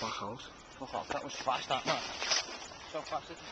Backhouse. Oh, that was fast, that man. So fast.